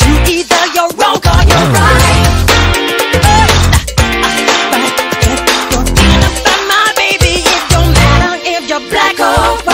You either you're wrong or you're right. Black or white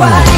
I